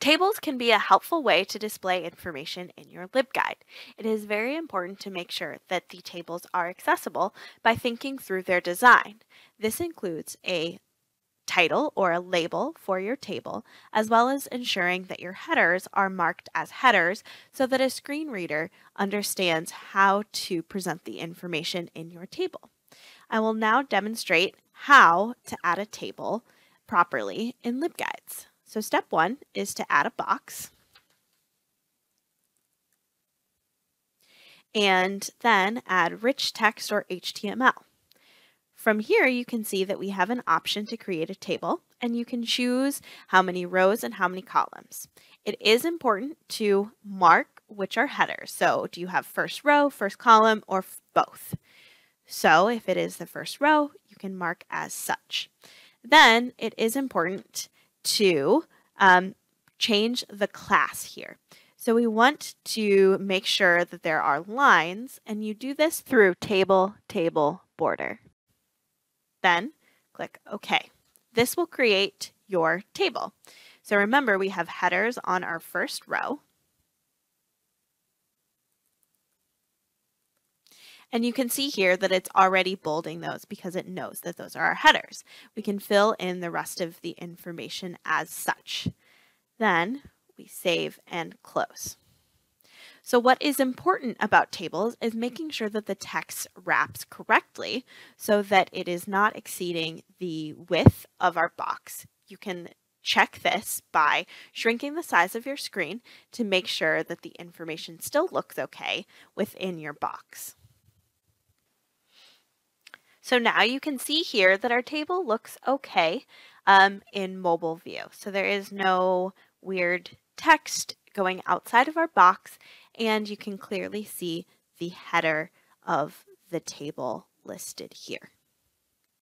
Tables can be a helpful way to display information in your LibGuide. It is very important to make sure that the tables are accessible by thinking through their design. This includes a title or a label for your table, as well as ensuring that your headers are marked as headers so that a screen reader understands how to present the information in your table. I will now demonstrate how to add a table properly in LibGuides. So step one is to add a box. And then add rich text or HTML. From here, you can see that we have an option to create a table, and you can choose how many rows and how many columns. It is important to mark which are headers. So do you have first row, first column, or both? So if it is the first row, you can mark as such. Then it is important to um, change the class here. So we want to make sure that there are lines, and you do this through table, table, border. Then click OK. This will create your table. So remember, we have headers on our first row. And you can see here that it's already bolding those because it knows that those are our headers. We can fill in the rest of the information as such. Then we save and close. So what is important about tables is making sure that the text wraps correctly so that it is not exceeding the width of our box. You can check this by shrinking the size of your screen to make sure that the information still looks okay within your box. So now you can see here that our table looks okay um, in mobile view. So there is no weird text going outside of our box and you can clearly see the header of the table listed here.